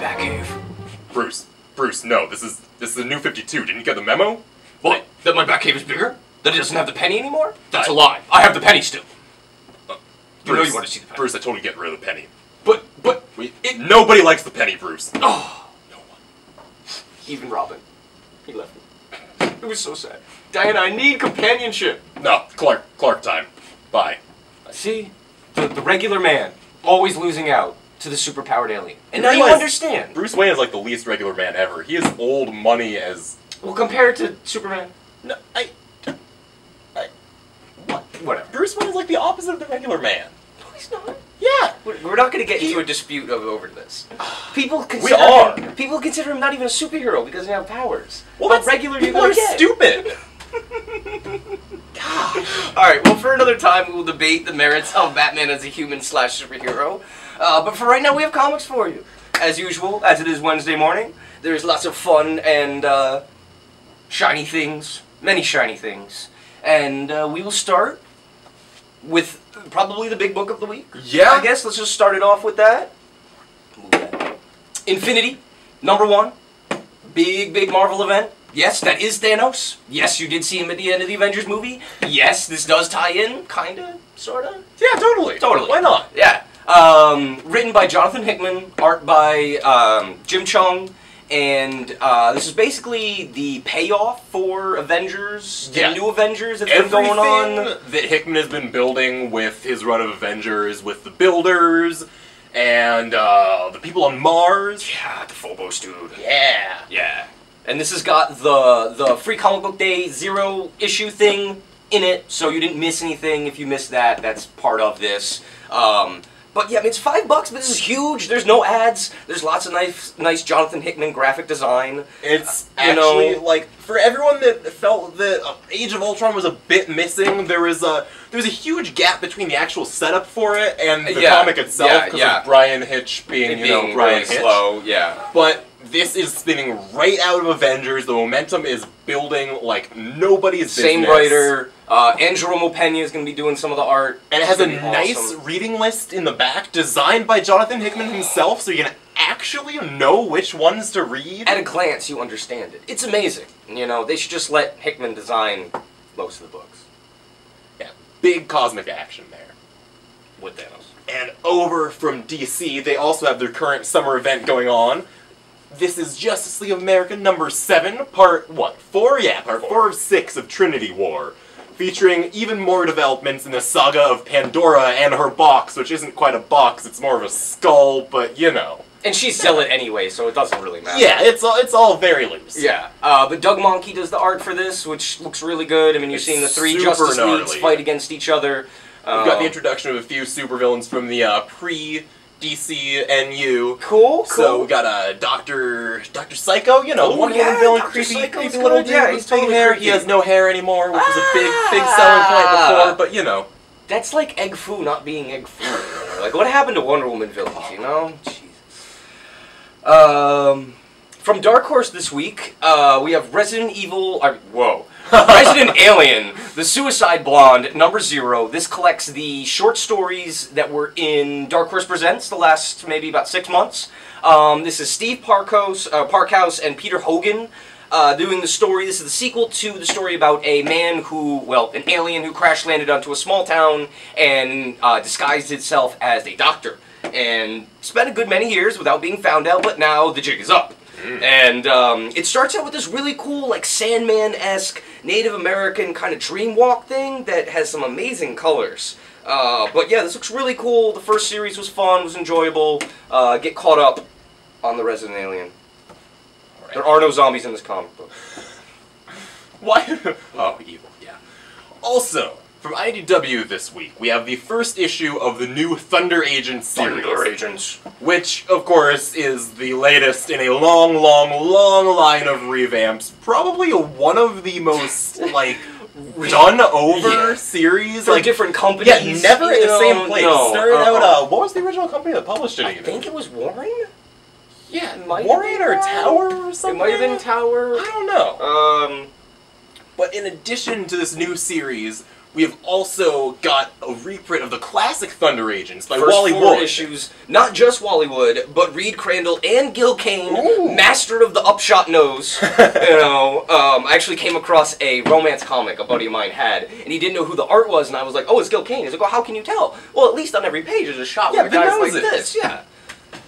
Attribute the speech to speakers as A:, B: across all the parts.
A: Batcave.
B: Bruce, Bruce, no, this is this is the new 52. Didn't you get the memo?
A: What? That my Batcave is bigger? That it doesn't have the penny anymore? That's
B: I-
A: a lie. I have the penny still. Uh, you know
B: Bruce,
A: you want to see the penny.
B: Bruce, I told you to get rid of the penny.
A: But, but,
B: We, it, nobody likes the penny, Bruce.
A: oh,
B: No one.
A: even Robin. He left me. It was so sad. Diana, I need companionship.
B: No, Clark, Clark time. Bye.
A: See? The, the regular man, always losing out to the superpowered alien. And now you understand.
B: Bruce Wayne is like the least regular man ever. He is old money as.
A: Well, compared to Superman,
B: No, I. I. What?
A: whatever.
B: Bruce Wayne is like the opposite of the regular man.
A: No, he's not.
B: Yeah.
A: We're, not going to get
B: He-
A: into a dispute over, over this. People consider
B: are.
A: Him, people consider him not even a superhero because he has powers.
B: Well, that's
A: regular
B: people are
A: get?
B: stupid.
A: All right. Well, for another time, we will debate the merits of Batman as a human slash superhero. Uh, but for right now, we have comics for you, as usual. As it is Wednesday morning, there's lots of fun and uh, shiny things, many shiny things, and uh, we will start with probably the big book of the week.
B: Yeah.
A: I guess let's just start it off with that. That. Infinity, number one. Big, big Marvel event. Yes, that is Thanos. Yes, you did see him at the end of the Avengers movie. Yes, this does tie in, kinda, sorta.
B: Yeah, totally.
A: Totally.
B: Why not?
A: Yeah. Um, written by Jonathan Hickman, art by um, Jim Cheung, and uh, this is basically the payoff for Avengers,
B: Yeah.
A: the new Avengers that's
B: Everything
A: been going on.
B: that Hickman has been building with his run of Avengers, with the Builders, and uh, the people on Mars.
A: Yeah, the Phobos dude.
B: Yeah.
A: Yeah. And this has got the the free comic book day zero issue thing in it, so you didn't miss anything. If you missed that, that's part of this. Um, but yeah, I mean, it's five bucks, but this is huge. There's no ads. There's lots of nice, nice Jonathan Hickman graphic design.
B: It's
A: know-
B: actually like for everyone that felt that uh, Age of Ultron was a bit missing. There was a there was a huge gap between the actual setup for it and the
A: Yeah,
B: comic itself
A: yeah,
B: because
A: yeah.
B: of Bryan Hitch being, you know Bryan
A: really
B: Hitch.
A: slow. Yeah.
B: But this is spinning right out of Avengers. The momentum is building like nobody's
A: Same
B: business.
A: writer. Uh, Angelo Mopena is going to be doing some of the art.
B: And it has a
A: It's gonna be
B: nice
A: awesome.
B: reading list in the back, designed by Jonathan Hickman himself, so you can actually know which ones to read.
A: At a glance, you understand it. It's amazing. You know, they should just let Hickman design most of the books
B: yeah, big cosmic action there.
A: with Thanos.
B: And over from DC, they also have their current summer event going on. This is Justice League of America number 7, part what? 4? Yeah, part 4 of 6 of Trinity War. Featuring even more developments in the saga of Pandora and her box, which isn't quite a box, it's more of a skull, but you know.
A: And she's sell it anyway, so it doesn't really matter.
B: Yeah, it's all, it's all very loose.
A: Yeah, uh, but Doug Mahnke does the art for this, which looks really good. I mean, you're
B: It's
A: seeing the three Justice
B: gnarly.
A: Leagues fight against each other.
B: We've got the
A: Uh,
B: introduction of a few supervillains from the uh, pre DC NU.
A: cool, cool.
B: So we got uh, Doctor Doctor Psycho, you know,
A: Oh,
B: Wonder
A: yeah,
B: Woman villain,
A: Dr.
B: creepy,
A: Psycho's
B: creepy little
A: good.
B: dude
A: Yeah,
B: with big
A: totally
B: hair.
A: creepy.
B: He has no hair anymore, which was a big big selling point
A: Ah.
B: before. But you know,
A: That's like Egg Fu not being Egg Fu. like, what happened to Wonder Woman villains, you know? Jesus. Um, from Dark Horse this week, uh, we have Resident Evil. Whoa. Resident Alien, The Suicide Blonde, number zero. This collects the short stories that were in Dark Horse Presents the last maybe about six months. Um, this is Steve Parkhouse, uh, Parkhouse and Peter Hogan uh, doing the story. This is the sequel to the story about a man who, well, an alien who crash landed onto a small town and uh, disguised itself as a doctor. And spent a good many years without being found out, but now the jig is up. And um, it starts out with this really cool, like Sandman esque Native American kind of dream walk thing that has some amazing colors. Uh, but yeah, this looks really cool. The first series was fun, was enjoyable. Uh, get caught up on the Resident Alien. There are no zombies in this comic book.
B: why? oh, evil. Yeah. Also. From IDW this week, we have the first issue of the new Thunder Agents series.
A: Thunder Agents.
B: Which, of course, is the latest in a long, long, long line of revamps. Probably one of the most, like, done over
A: Yeah.
B: series.
A: For
B: like,
A: different companies.
B: yeah, never
A: you
B: the same place.
A: no,
B: Started
A: uh-uh.
B: out, uh, what was the original company that published it
A: I
B: even?
A: think it was Warren?
B: yeah,
A: it might have
B: Warren or Tower or
A: It
B: something?
A: might have been Tower.
B: I don't know.
A: Um,
B: But in addition to this new series, we have also got a reprint of the classic Thunder Agents by
A: First
B: Wally Wood.
A: issues, not just Wally Wood, but Reed Crandall and Gil Kane,
B: Ooh.
A: master of the upshot nose. you know, um, I actually came across a romance comic a buddy of mine had, and he didn't know who the art was, and I was like, "Oh, it's Gil Kane." He's like, "Well, how can you tell?" Well, at least on every page there's a shot
B: Yeah,
A: with guys like this. Yeah,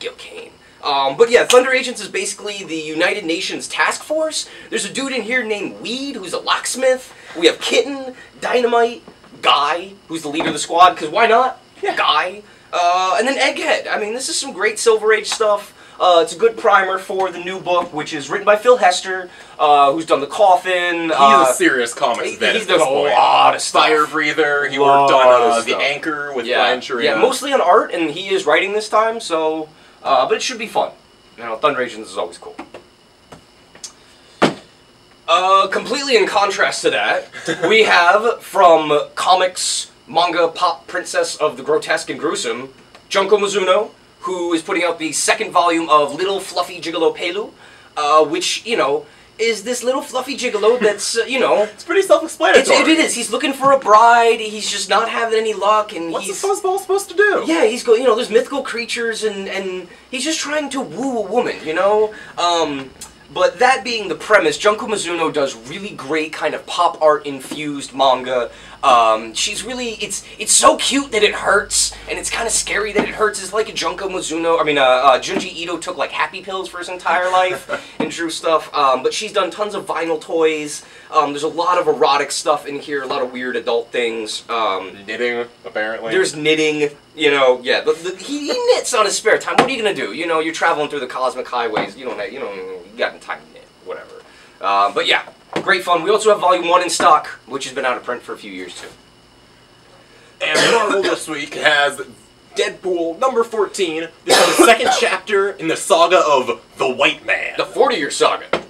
A: Gil Kane. Um, but yeah, Thunder Agents is basically the United Nations task force. There's a dude in here named Weed who's a locksmith. We have Kitten, Dynamite, Guy, who's the leader of the squad, because why not?
B: Yeah.
A: Guy. Uh, and then Egghead. I mean, this is some great Silver Age stuff. Uh, it's a good primer for the new book, which is written by Phil Hester, uh, who's done The Coffin.
B: He's
A: uh,
B: a serious comics
A: he-
B: vet
A: he's done a
B: point.
A: lot of stuff.
B: Fire Breather. He
A: Lot
B: worked on uh, The. Anchor with
A: yeah,
B: Brian Churilla.
A: yeah, mostly on art, and he is writing this time, so. Uh, but it should be fun. You know, Thunder Agents is always cool. Uh, completely in contrast to that, we have from comics, manga, pop princess of the grotesque and gruesome, Junko Mizuno, who is putting out the second volume of Little Fluffy Gigolo Pelu, uh, which, you know, is this little fluffy gigolo that's, uh, you know,
B: It's pretty self-explanatory.
A: it is. He's looking for a bride. He's just not having any luck, and
B: What's
A: he's
B: the fuzzball supposed to do?
A: yeah, he's go. You know, there's mythical creatures, and and he's just trying to woo a woman. You know, um, but that being the premise, Junko Mizuno does really great kind of pop art infused manga. Um, she's really it's it's so cute that it hurts, and it's kind of scary that it hurts. It's like a Junko Mizuno. I mean, uh, uh, Junji Ito took like happy pills for his entire life and drew stuff. Um, but she's done tons of vinyl toys. Um, there's a lot of erotic stuff in here, a lot of weird adult things. Um,
B: Knitting, apparently.
A: there's knitting, you know. Yeah, the, the, he, he knits on his spare time. What are you gonna do? You know, you're traveling through the cosmic highways. You don't, have, you don't, you got time to knit, whatever. Uh, but yeah, great fun. We also have Volume One in stock, which has been out of print for a few years too.
B: And Marvel this week has Deadpool number 14. This is the second chapter in the saga of the White Man.
A: The 40 year saga.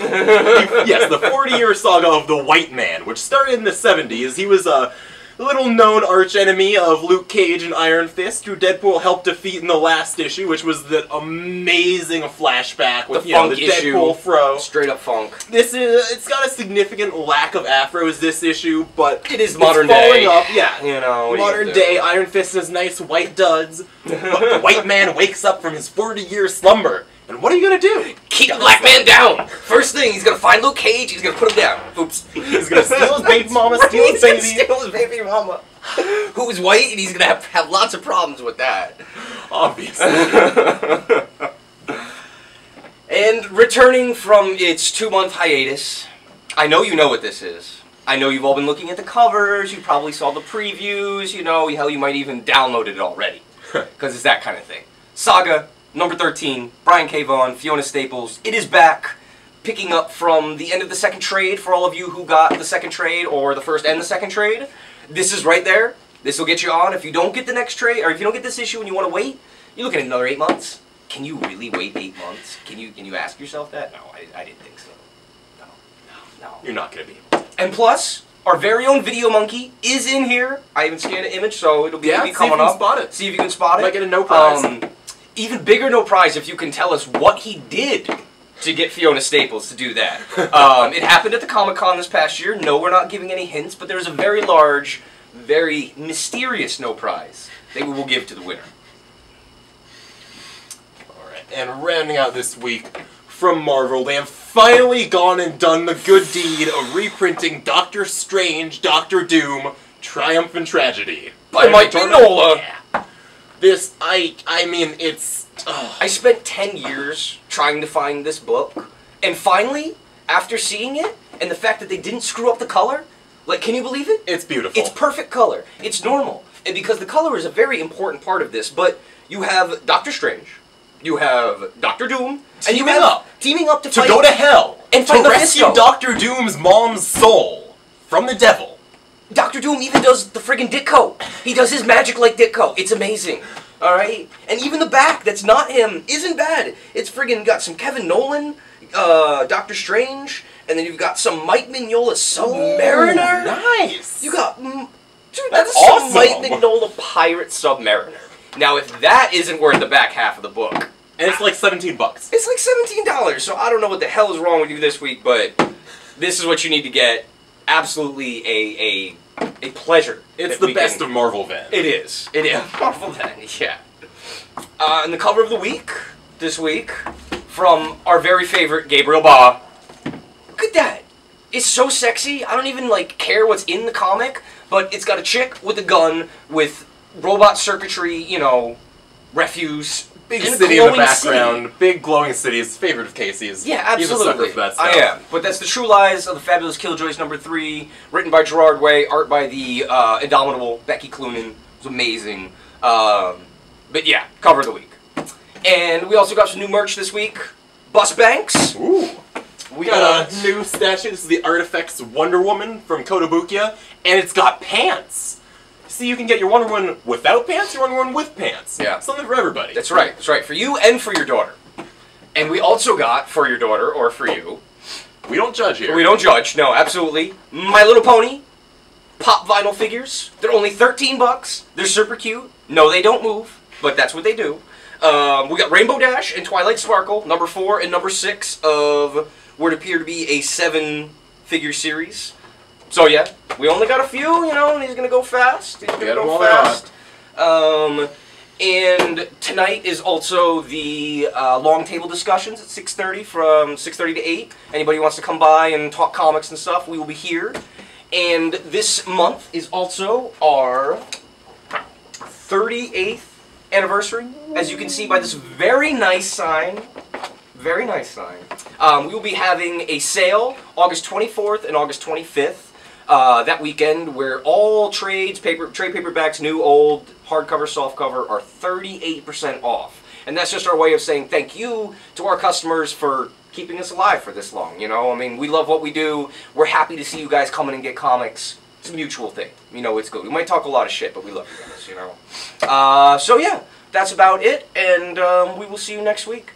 B: yes, the 40 year saga of the White Man, which started in the 70s. He was a little known archenemy of Luke Cage and Iron Fist, who Deadpool helped defeat in the last issue, which was the amazing flashback with
A: The
B: you know,
A: funk
B: the
A: issue.
B: Deadpool fro.
A: Straight up funk.
B: This is it's got a significant lack of afros this issue, but
A: It is modern day.
B: up, yeah.
A: You know, are you
B: Modern day Iron Fist has nice white duds, but the white man wakes up from his 40 year slumber. And what are you gonna do?
A: Keep the black man down. First thing, he's gonna find Luke Cage. He's gonna put him down. Oops.
B: He's gonna steal his baby mama, steal his
A: he's gonna
B: baby.
A: Steal his baby mama. Who is white, and he's gonna have, have lots of problems with that.
B: Obviously.
A: And returning from its two month hiatus, I know you know what this is. I know you've all been looking at the covers, you probably saw the previews, you know, hell, you might even download it already. Because it's that kind of thing. Saga, number 13, Brian K. Vaughan, Fiona Staples, it is back, picking up from the end of the second trade for all of you who got the second trade or the first and the second trade. This is right there. This will get you on. If you don't get the next trade, or if you don't get this issue and you want to wait, you're looking at another eight months. Can you really wait eight months? Can you can you ask yourself that? No, I, I didn't think so. No, no, no.
B: You're not gonna be.
A: And plus, our very own Video Monkey is in here. I even scanned an image, so it'll be,
B: Yeah,
A: it'll be
B: see if
A: coming
B: you can
A: up.
B: spot it.
A: See if you can spot it.
B: Might get a no prize.
A: Um, even bigger no prize if you can tell us what he did to get Fiona Staples to do that. um, it happened at the Comic Con this past year. No, we're not giving any hints, but there's a very large, very mysterious no prize that we will give to the winner.
B: Alright, and rounding out this week from Marvel, they have finally gone and done the good deed of reprinting Doctor Strange, Doctor Doom, Triumph and Tragedy.
A: By Mike Mignola.
B: Yeah. This, I, I mean, it's.
A: I spent 10 years trying to find this book, and finally, after seeing it, and the fact that they didn't screw up the color, like, can you believe it?
B: It's beautiful.
A: It's perfect color. It's normal. And because the color is a very important part of this, but you have Doctor Strange, you have Doctor Doom, and you have
B: up.
A: teaming up to,
B: to go to hell
A: and
B: to rescue Doctor Doom's mom's soul from the devil.
A: Doctor Doom even does the friggin' Ditko. He does his magic like Ditko. It's amazing. Alright? And even the back that's not him isn't bad. It's friggin' got some Kevin Nowlan, uh, Doctor Strange, and then you've got some Mike Mignola Submariner.
B: nice.
A: You got, mm, dude,
B: That's
A: that's, some
B: awesome.
A: Mike Mignola Pirate Submariner. Now, if that isn't worth the back half of the book,
B: and it's like 17 bucks.
A: it's like seventeen dollars. So I don't know what the hell is wrong with you this week, but this is what you need to get. absolutely a a a pleasure.
B: It's the best
A: can-
B: of Marvel then.
A: It is. It is. Marvel then, yeah. Uh, and the cover of the week this week from our very favorite Gabriel Ba. Look at that. It's so sexy. I don't even like care what's in the comic, but it's got a chick with a gun with robot circuitry, you know, refuse.
B: Big
A: and a
B: city in the
A: glowing city.
B: background, big glowing city is favorite of Casey's.
A: Yeah,
B: He's a sucker
A: absolutely.
B: for that
A: I am. But that's the True Lives of the Fabulous Killjoys number three, written by Gerard Way, art by the uh, indomitable Becky Cloonan. It's amazing. Um, but yeah, cover of the week. And we also got some new merch this week. Bus Banks.
B: Ooh.
A: We
B: We got a new statue. This is the Artifacts Wonder Woman from Kotobukiya, and it's got pants. See, you can get your Wonder Woman without pants, your Wonder Woman with pants.
A: Yeah.
B: Something for everybody.
A: That's right. That's right. For you and for your daughter. And we also got for your daughter or for you.
B: We don't judge here.
A: We don't judge. No, absolutely. My Little Pony pop vinyl figures. They're only 13 bucks. They're super cute. No, they don't move, but that's what they do. Um, we got Rainbow Dash and Twilight Sparkle, number four and number six of what appear to be a seven figure series. So yeah, we only got a few, you know, and he's gonna go fast. He's gonna
B: Get
A: go fast. Um, and tonight is also the uh, long table discussions at 6.30 from 6.30 to 8. Anybody wants to come by and talk comics and stuff, we will be here. And this month is also our 38th anniversary, as you can see by this very nice sign. Very nice sign. Um, we will be having a sale August 24th and August 25th. Uh, that weekend, where all trades, paper, trade paperbacks, new, old, hardcover, softcover, are 38% off. And that's just our way of saying thank you to our customers for keeping us alive for this long. You know, I mean, we love what we do. We're happy to see you guys come in and get comics. It's a mutual thing. You know, it's good. We might talk a lot of shit, but we love you guys. You know. Uh, so yeah, that's about it, and um, we will see you next week.